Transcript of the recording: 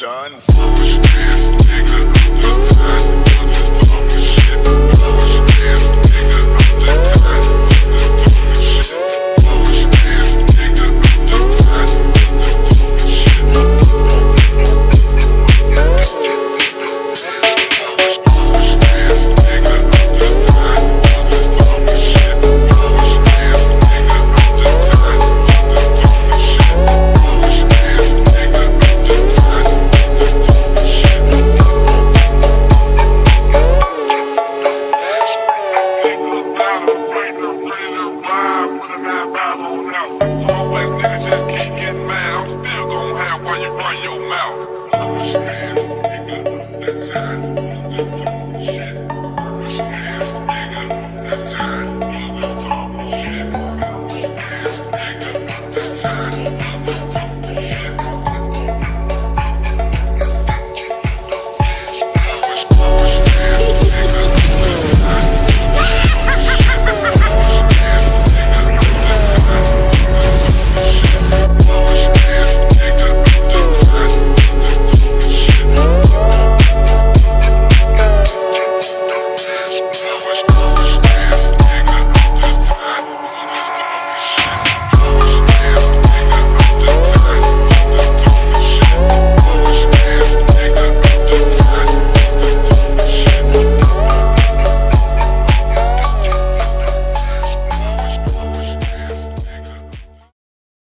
son.